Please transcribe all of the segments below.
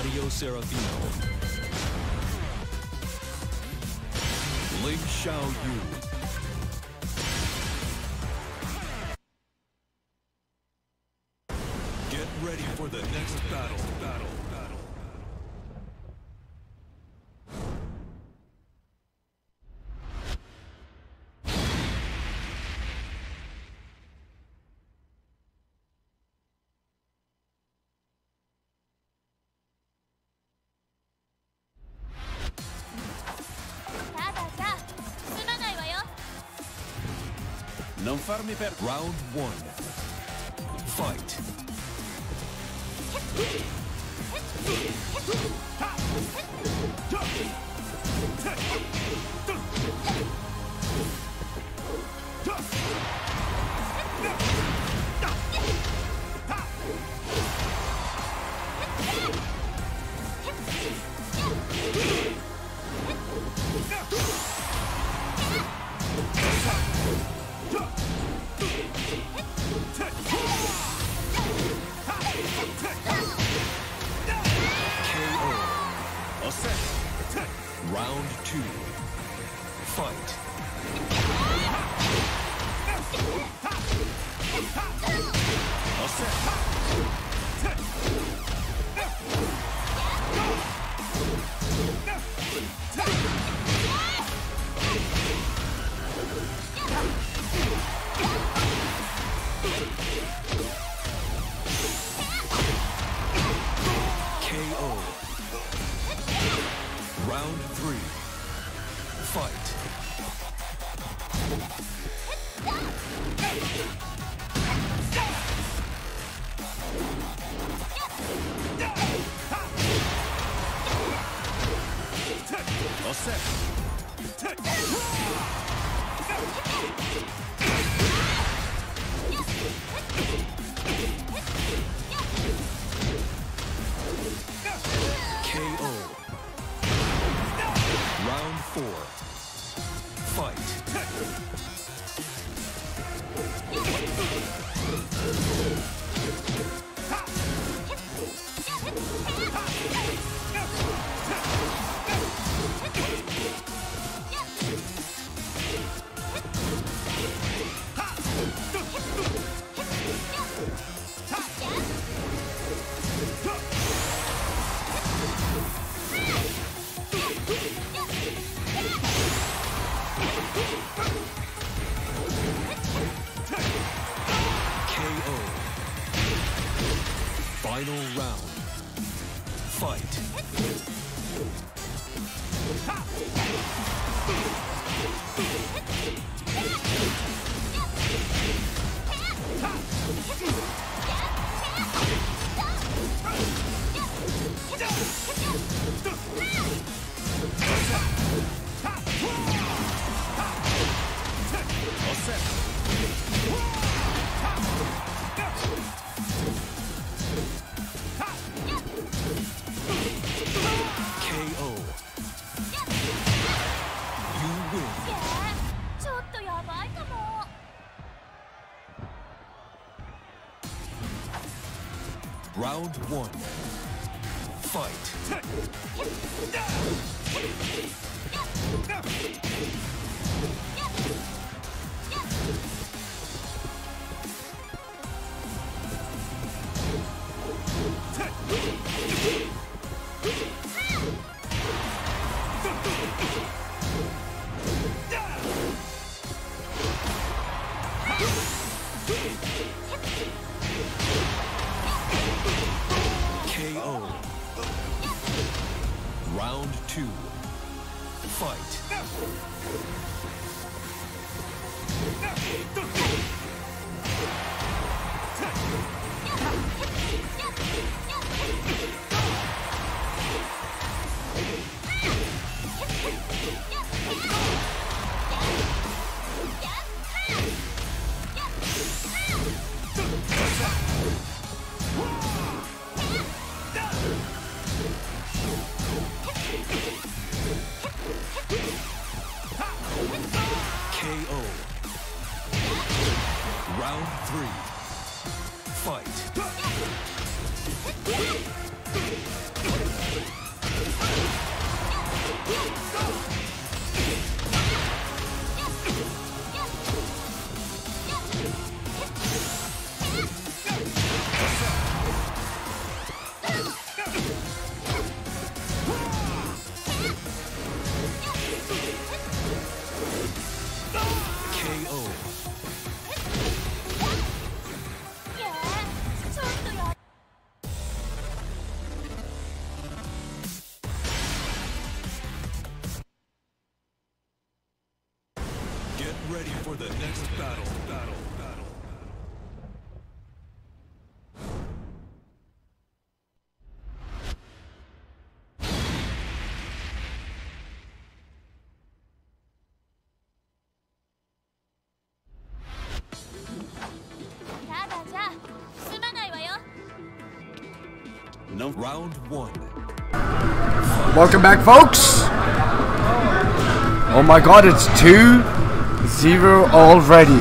Claudio Serafino. Ling Xiao Yu. Get ready for the next battle. Battle. Farmi per... Round one. Fight. Final round. Fight. Não. Round one. Welcome back, folks. Oh my god, it's two zero already.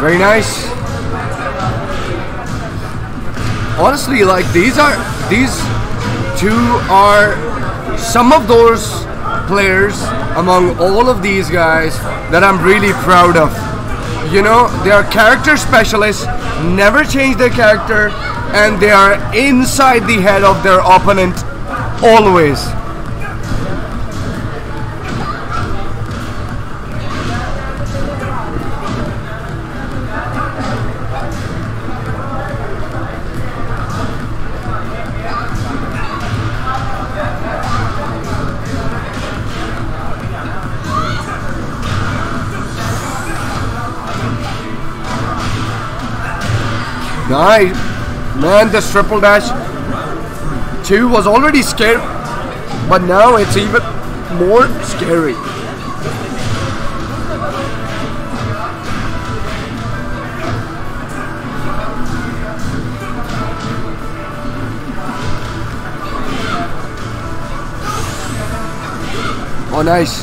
Very nice. Honestly, like these are these two are some of those players among all of these guys that I'm really proud of. You know, they are character specialists, never change their character, and they are inside the head of their opponent always. Nice. Man, this triple dash 2 was already scary, but now it's even more scary. Oh, nice.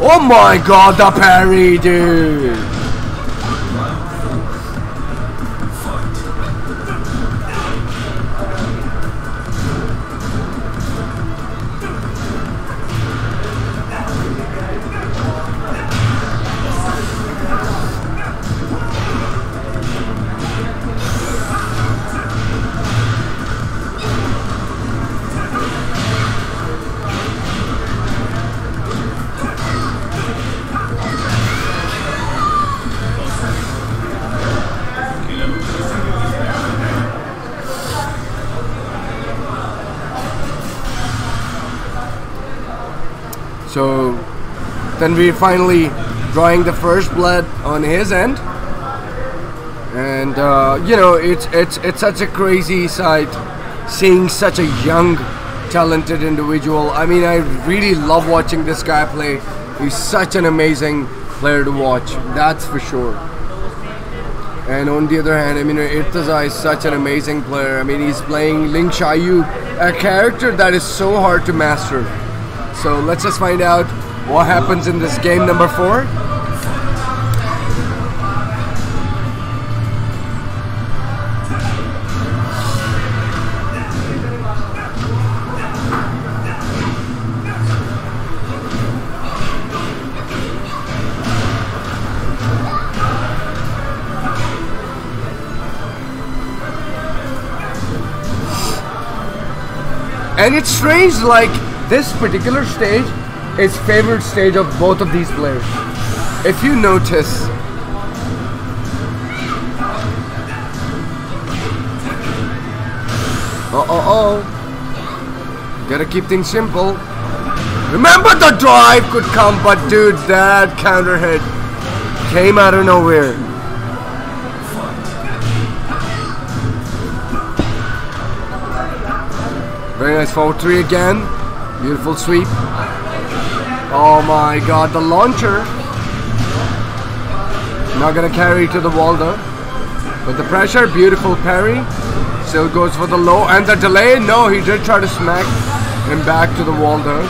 Oh my god, the parry, dude. Then we finally drawing the first blood on his end, and uh, you know it's it's it's such a crazy sight seeing such a young, talented individual. I mean, I really love watching this guy play. He's such an amazing player to watch. That's for sure. And on the other hand, I mean, Irtaza is such an amazing player. I mean, he's playing Ling Xiaoyu, a character that is so hard to master. So let's just find out what happens in this game number four. And it's strange, like this particular stage is favorite stage of both of these players. If you notice, uh oh oh, gotta keep things simple. Remember the drive could come, but dude, that counter hit came out of nowhere. Very nice forward three again. Beautiful sweep. Oh my god, the launcher. Not gonna carry to the wall though. But the pressure, beautiful parry. Still goes for the low and the delay. No, he did try to smack him back to the wall though.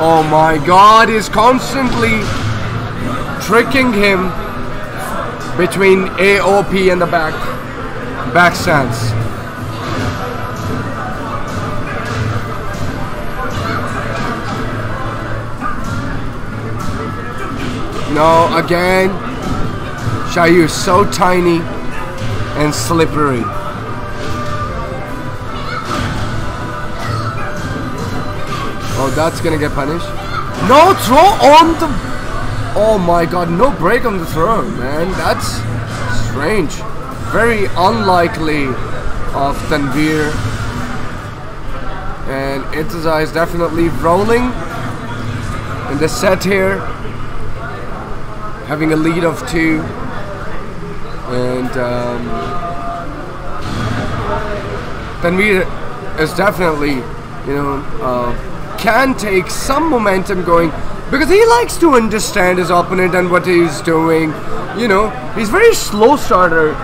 Oh my god, he's constantly tricking him between AOP and the back back stance. No, again. Xiaoyu is so tiny and slippery. Oh, that's gonna get punished. No throw on the. Oh my god, no break on the throw, man. That's strange. Very unlikely of Tanveer. And Irtaza is definitely rolling in the set here. Having a lead of two. And um, Tanveer is definitely, you know, uh, can take some momentum going because he likes to understand his opponent and what he's doing. You know, he's very slow starter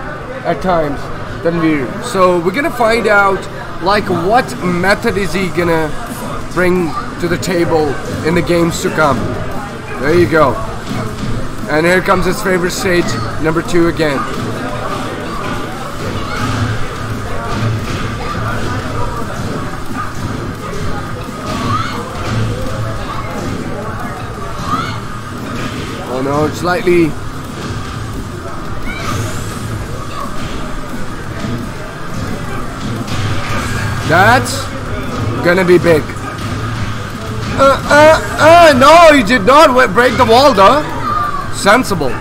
at times, Tanveer. So we're gonna find out like what method is he gonna bring to the table in the games to come. There you go. And here comes his favorite stage, number two again. Oh no, it's slightly. That's gonna be big. Uh, uh, uh, no, he did not break the wall though. Sensible.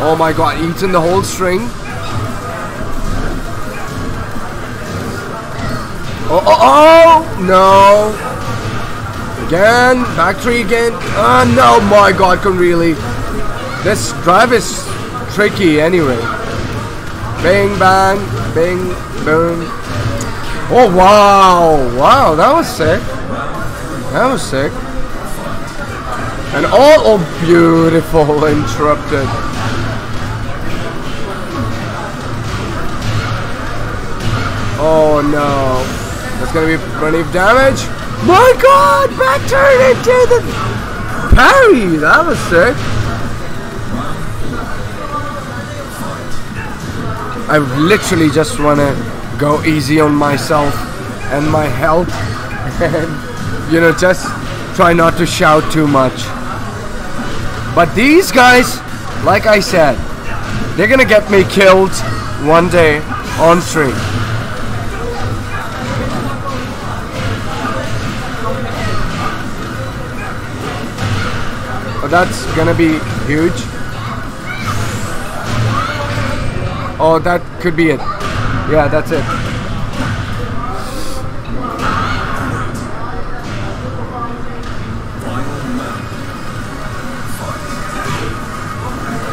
Oh my god, eats in the whole string. Oh, oh, oh, no. Again, back three again. Oh no, my god, can really. This drive is tricky anyway. Bang, bang, bang, boom. Oh wow, wow, that was sick. That was sick. And all, oh beautiful, interrupted. Oh no. That's gonna be plenty of damage. My god! Back turn into the parry! That was sick. I literally just wanna go easy on myself and my health you know just try not to shout too much. But these guys, like I said, they're gonna get me killed one day on stream. Oh, that's gonna be huge. Oh, that could be it. Yeah, that's it.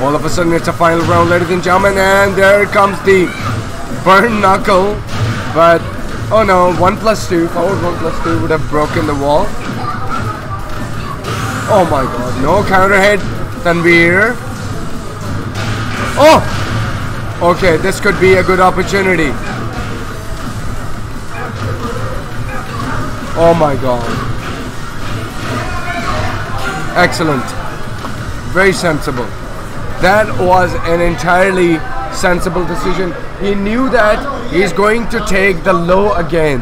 All of a sudden, it's a final round, ladies and gentlemen, and there comes the burn knuckle. But, oh no, 1 plus 2, forward 1 plus 2 would have broken the wall. Oh my god, no counter hit. Tanveer. Oh! Okay, this could be a good opportunity. Oh my god. Excellent. Very sensible. That was an entirely sensible decision. He knew that he's going to take the low again.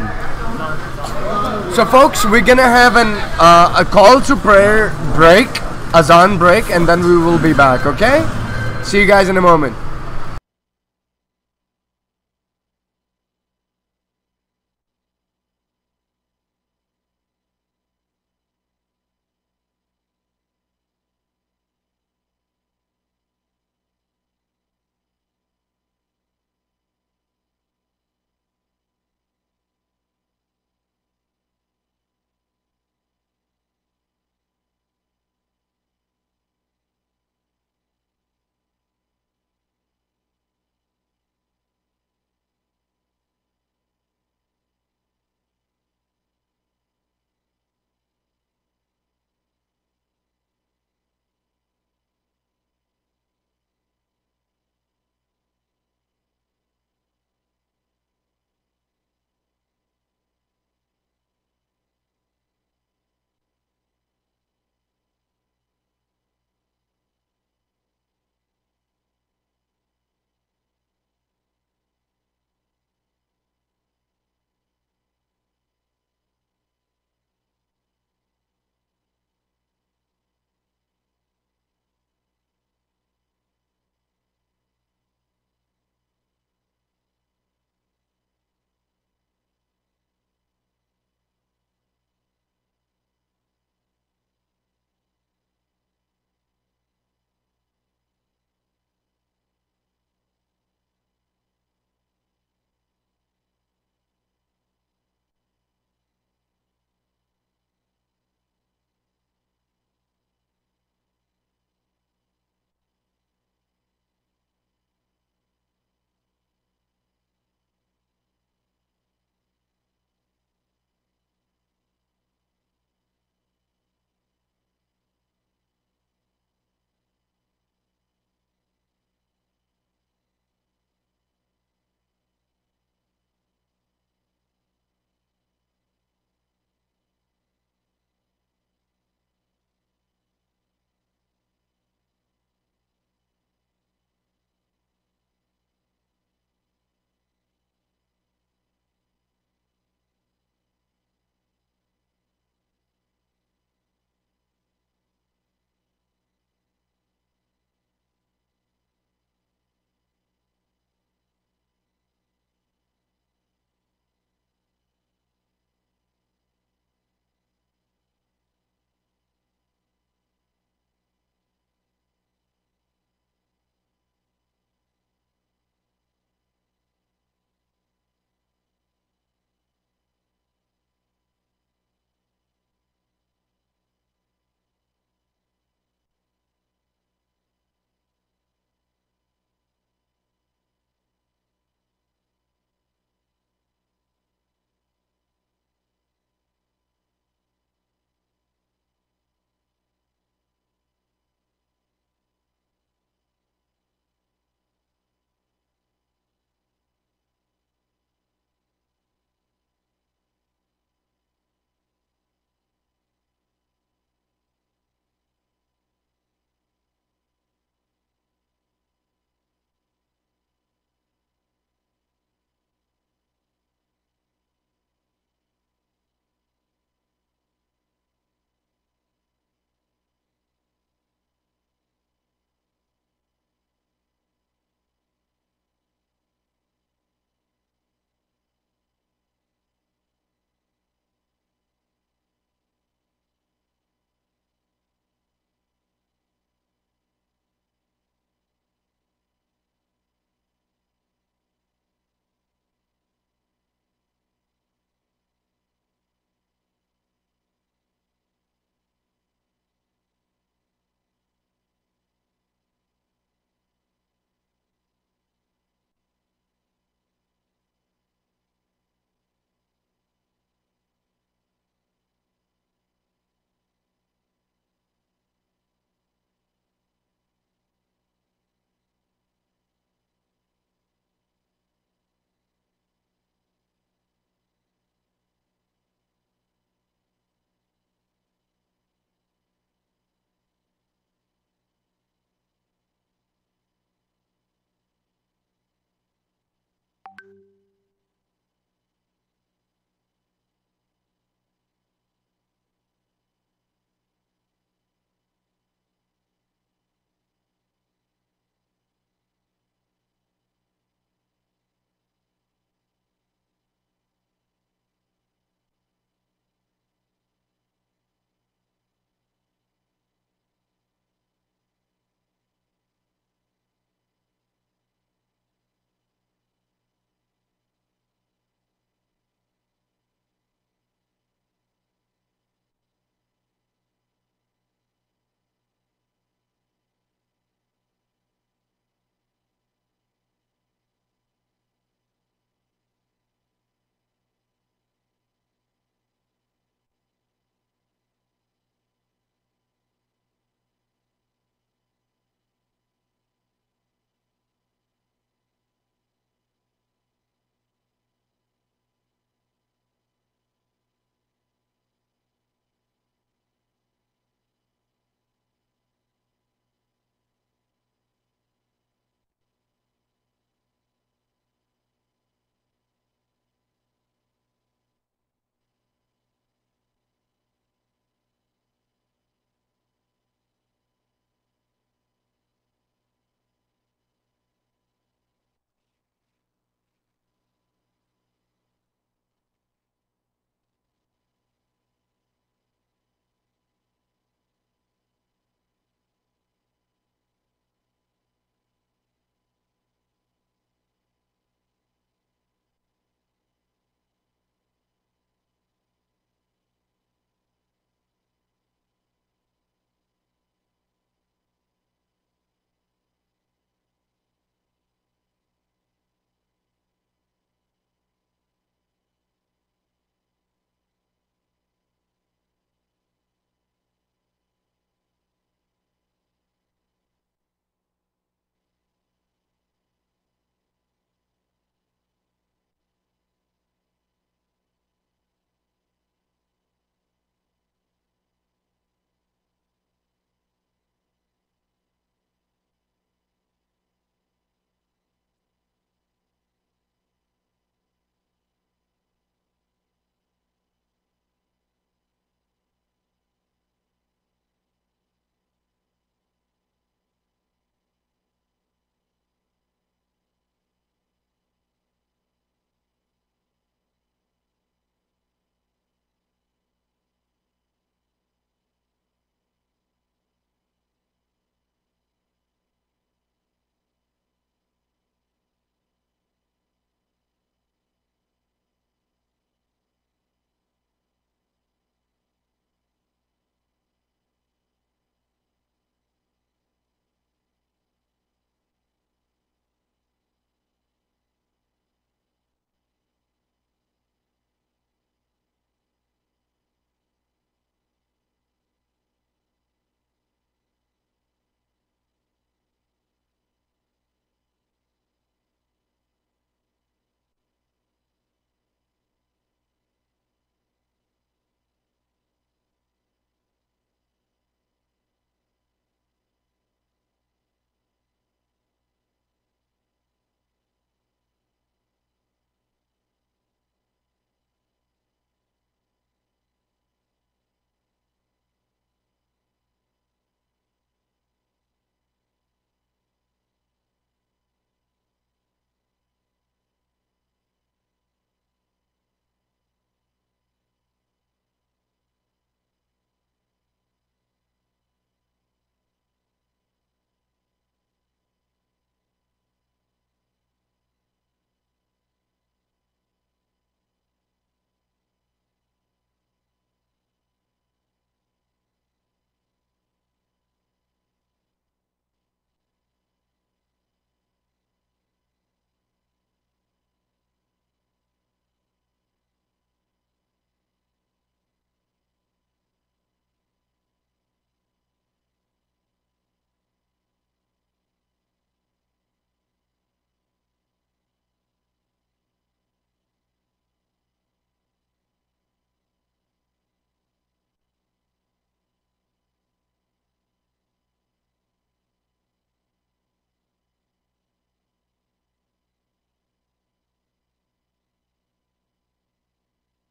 So, folks, we're gonna have an uh, a call to prayer break, azan break, and then we will be back. Okay? See you guys in a moment.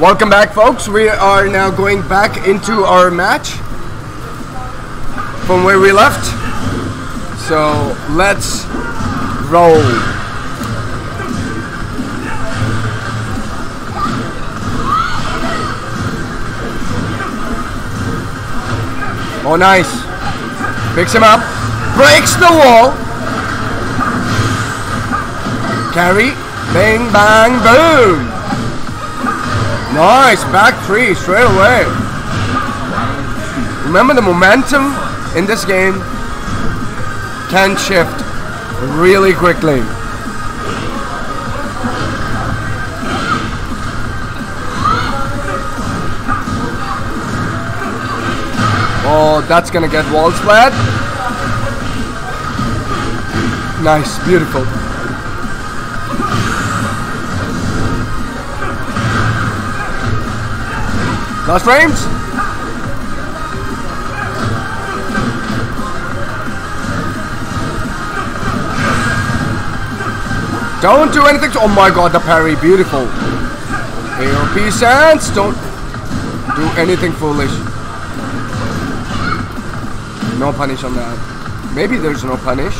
Welcome back, folks. We are now going back into our match from where we left. So let's roll. Oh, nice. Picks him up. Breaks the wall. Carry. Bang, bang, boom. Nice. Back three straight away. Remember the momentum in this game can shift really quickly. Oh, that's gonna get wall splat. Nice, beautiful. Last frames. Don't do anything to- Oh my god, the parry, beautiful. AOP Sans, don't do anything foolish. No punish on that. Maybe there's no punish.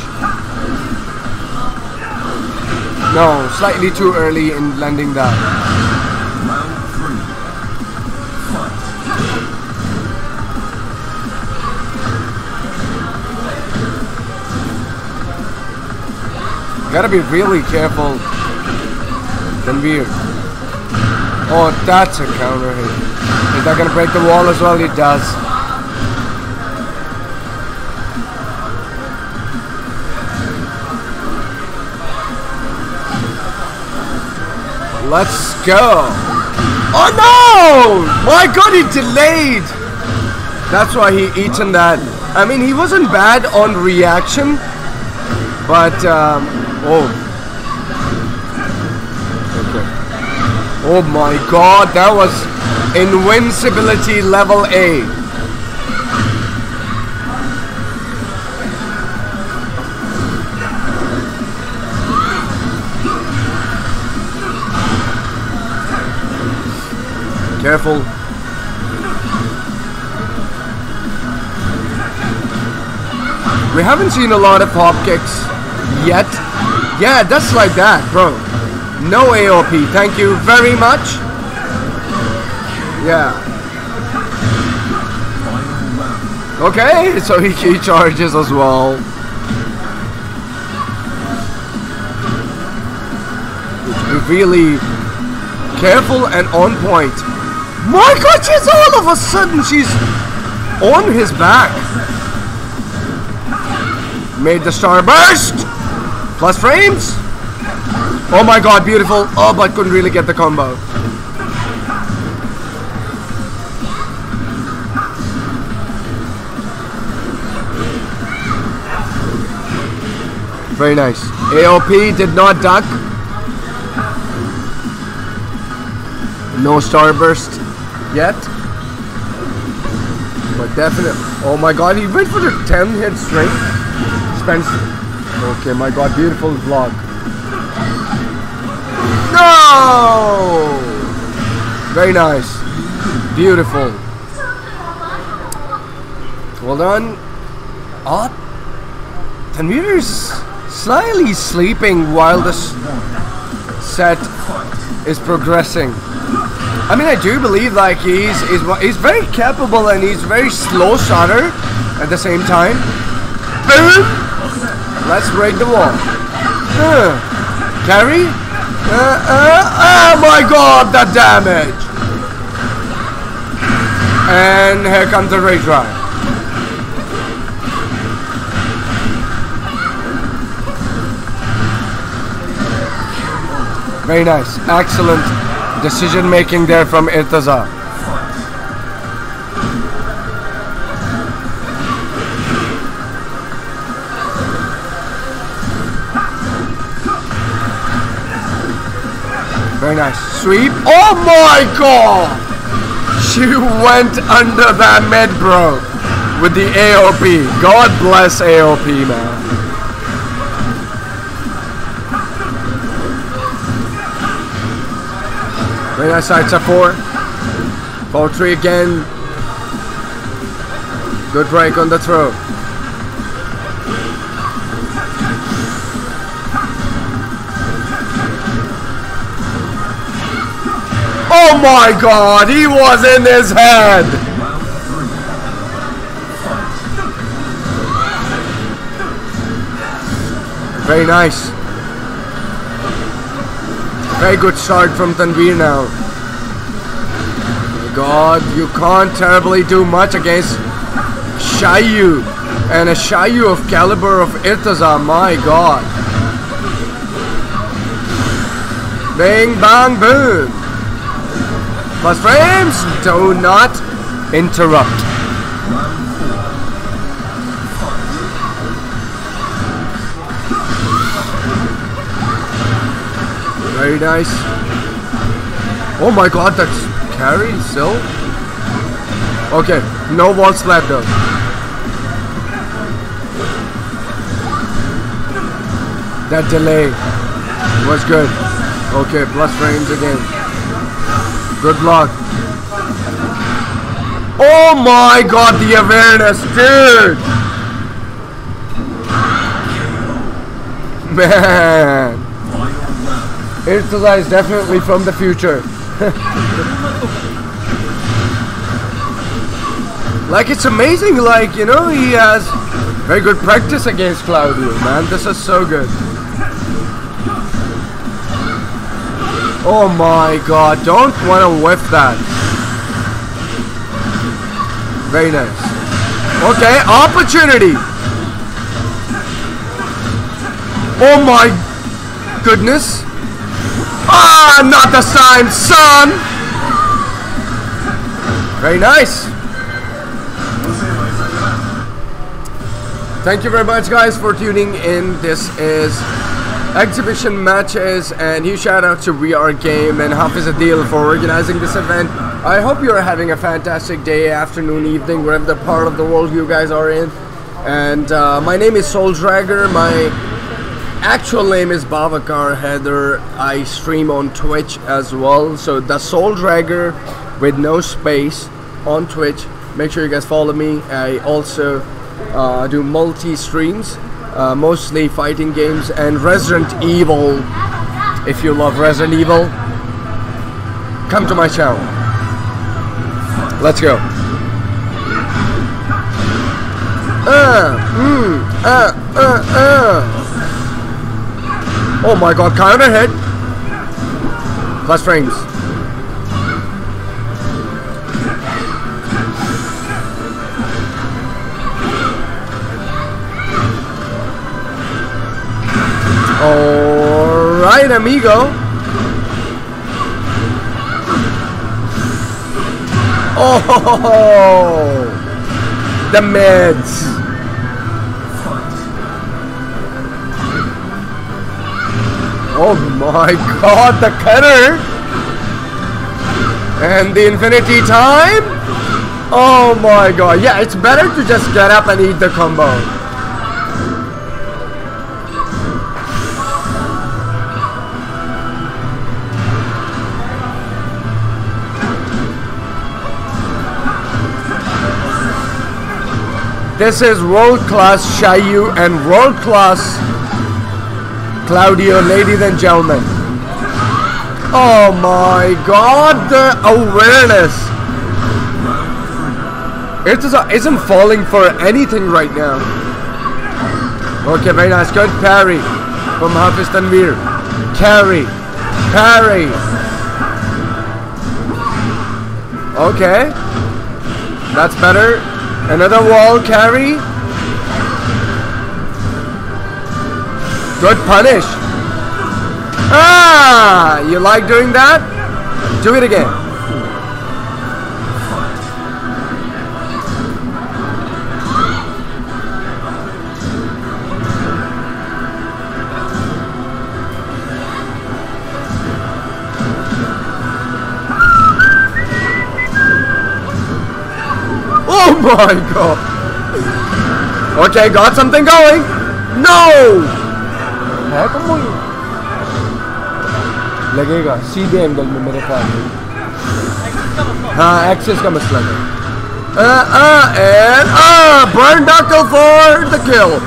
No, slightly too early in landing that. Gotta be really careful. Tanveer. Oh, that's a counter hit. Is that gonna break the wall as well? It does. Let's go. Oh no! My god, he delayed! That's why he eaten that. I mean, he wasn't bad on reaction, but um, oh, okay. Oh my God, that was invincibility level A. Careful. We haven't seen a lot of hop kicks yet. Yeah, that's like that, bro. No AOP, thank you very much. Yeah. Okay, so he key charges as well. Really careful and on point. My god, she's all of a sudden she's on his back. Made the star burst. Plus frames. Oh my god, beautiful. Oh, but couldn't really get the combo. Very nice. AOP did not duck. No starburst yet. But definitely. Oh my god, he went for the 10 hit string. Spencer. Okay, my god, beautiful vlog. No! Very nice. Beautiful. Well done. Odd. Tanveer is slightly sleeping while this set is progressing. I mean, I do believe like he's he's he's very capable and he's very slow shotter at the same time. Boom! Let's break the wall. Uh, carry. Uh, uh, oh my god, the damage! And here comes the drive. Very nice. Excellent decision making there from Irtaza. Very nice. Sweep. Oh my god! She went under that mid, bro. With the AOP. God bless AOP, man. Very nice side step four. Fall three again. Good break on the throw. Oh my god, he was in his head! Very nice. Very good start from Tanveer now. God, you can't terribly do much against Xiaoyu. And a Xiaoyu of caliber of Irtaza, my god. Bing bang boom. Plus frames, do not interrupt. Very nice. Oh my god, that's carry still? Okay, no wall slap though. That delay was good. Okay, plus frames again. Good luck. Oh my god, the awareness, dude! Man! Irtaza is definitely from the future. like it's amazing, like, you know, he has very good practice against Claudio, man. This is so good. Oh my god, don't want to whiff that. Very nice. Okay, opportunity. Oh my goodness. Ah, not the sign, son. Very nice. Thank you very much, guys, for tuning in. This is exhibition matches and huge shout out to We Are Game and Hafiz Adil for organizing this event. I hope you're having a fantastic day, afternoon, evening, wherever the part of the world you guys are in. And uh, my name is Soul Dragger. My actual name is Bavakar Heather. I stream on Twitch as well. So the Soul Dragger with no space on Twitch. Make sure you guys follow me. I also uh, do multi streams, uh, mostly fighting games and Resident Evil. If you love Resident Evil, come to my channel. Let's go. Uh, mm, uh, uh, uh. Oh my god, counter hit. Plus frames. Alright, amigo. Oh, the meds. Oh my god, the cutter! And the infinity time? Oh my god, yeah, it's better to just get up and eat the combo. This is world-class Xiaoyu and world-class Claudio, ladies and gentlemen. Oh my god, the awareness. It is, isn't falling for anything right now. Okay, very nice. Good parry from Hafiz Tanveer. Carry. Parry. Okay. That's better. Another wall carry. Good punish. Ah, you like doing that? Do it again. my god. Okay, got something going. No! है तो वो लगेगा सीधे angle में मेरे ख्याल में हाँ एक्सिस का मसला है uh, uh, and uh, burn knuckle for the kill.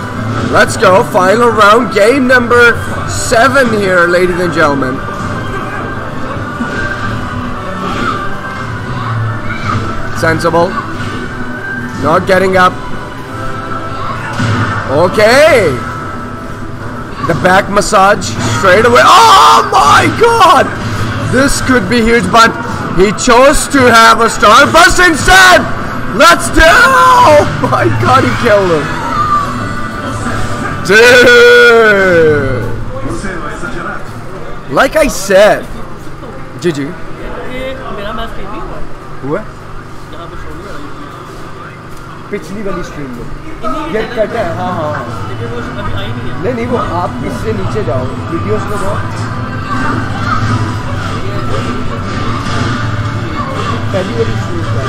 Let's go. Final round, game number seven here, ladies and gentlemen. Sensible. Not getting up. Okay. The back massage straight away. Oh my god! This could be huge, but he chose to have a starburst instead! Let's do Oh my god, he killed him! Dude! Like I said. Did पिछली वाली stream में। ये cut है? हाँ हाँ हाँ। नहीं नहीं वो आप इससे नीचे जाओ। वीडियोस में जाओ। पहली वाली स्ट्रीम का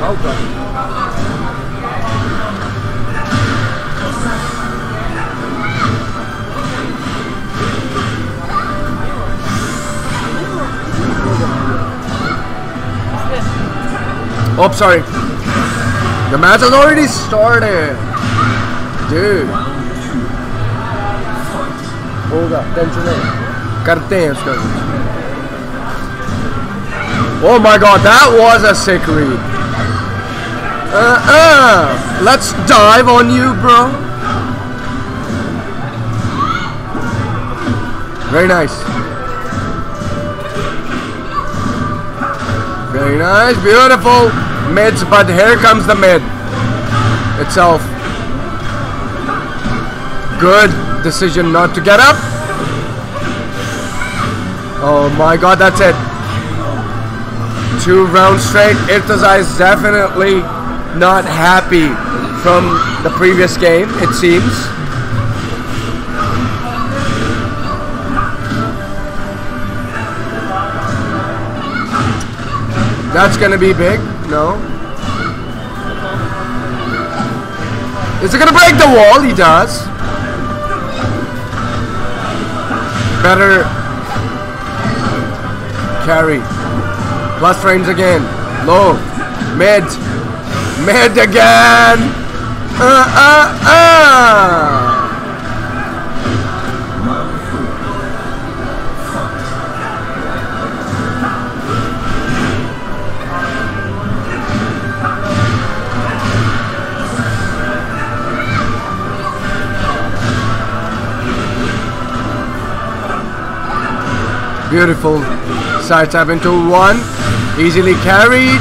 how Oh, sorry. The match has already started. Dude. होगा टेंशन नहीं करते हैं उसका Oh my god, that was a sick read. Uh uh. Let's dive on you, bro. Very nice. Very nice, beautiful mids, but here comes the mid itself. Good decision not to get up. Oh my god, that's it. Two rounds straight. Irtaza is definitely not happy from the previous game, it seems. That's gonna be big. No. Is it gonna break the wall? He does. Better carry. Plus frames again. Low. Mid. Mid again. Uh uh uh. Beautiful. Side tap into one. Easily carried.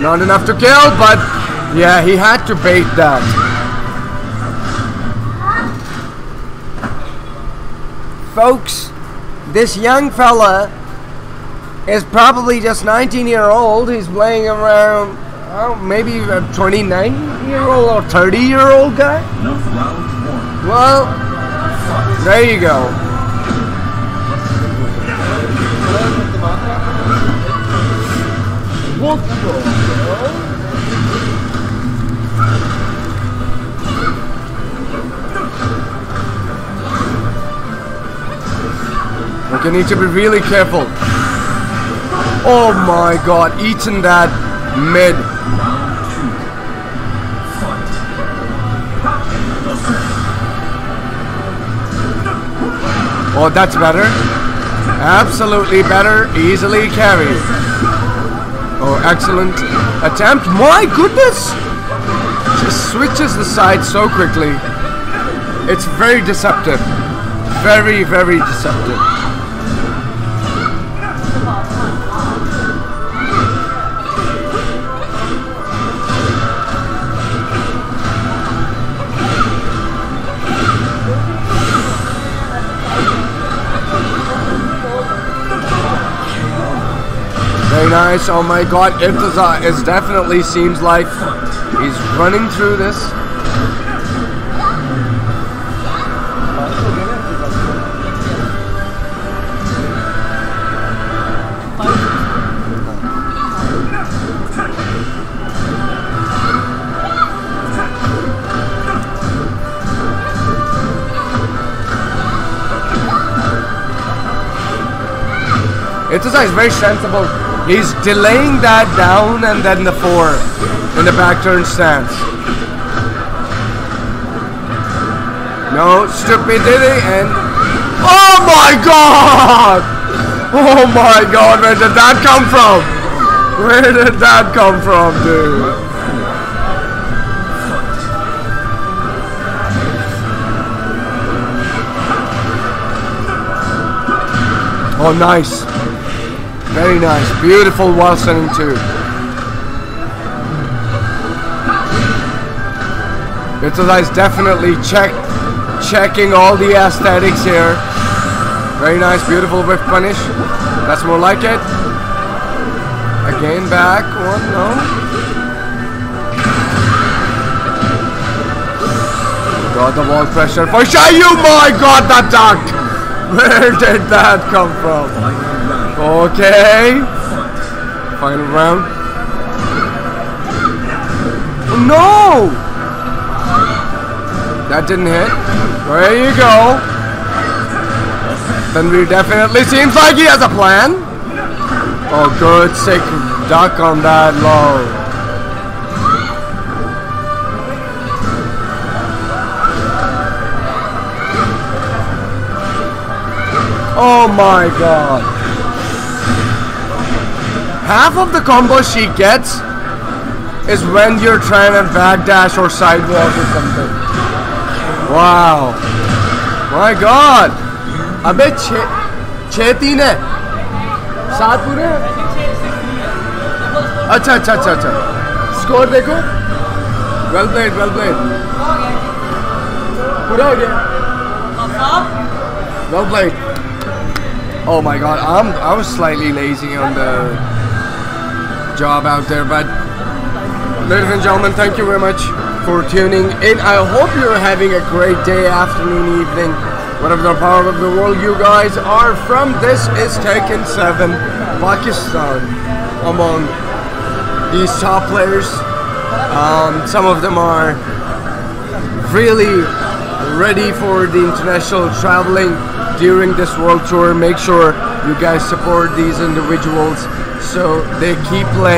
Not enough to kill, but yeah, he had to bait that. Folks, this young fella is probably just 19 year old. He's playing around, oh, maybe a 29 year old or 30 year old guy. Well, there you go. Okay, need to be really careful. Oh my god, eating that mid. Oh, that's better. Absolutely better. Easily carried. Oh, excellent attempt. My goodness! Just switches the side so quickly. It's very deceptive. Very, very deceptive. nice. Oh my god, Irtaza is definitely seems like he's running through this. It's is very sensible. He's delaying that down and then the four in the back turn stance. No stupidity and oh my god! Oh my god, where did that come from? Where did that come from, dude? Oh, nice. Very nice. Beautiful while sending too. It's definitely check, checking all the aesthetics here. Very nice, beautiful whiff punish. That's more like it. Again, back one, no. Got the wall pressure for Xiaoyu. My God, that duck! Where did that come from? Okay. Final round. Oh, no! That didn't hit. There you go. Then we definitely seems like he has a plan. Oh, good sick duck on that low. Oh my god Half of the combo she gets is when you're trying to backdash or sidewalk or something. Wow. My god. अबे छे छः तीन है सात पूरे हैं अच्छा अच्छा अच्छा अच्छा स्कोर देखो वेल प्लेड वेल प्लेड पूरा हो गया Well played. Oh my god, I'm I was slightly lazy on the job out there, but ladies and gentlemen, thank you very much for tuning in. I hope you're having a great day, afternoon, evening, whatever the part of the world you guys are from. This is Tekken 7 Pakistan among these top players. Um, some of them are really ready for the international traveling during this world tour. Make sure you guys support these individuals so they keep playing.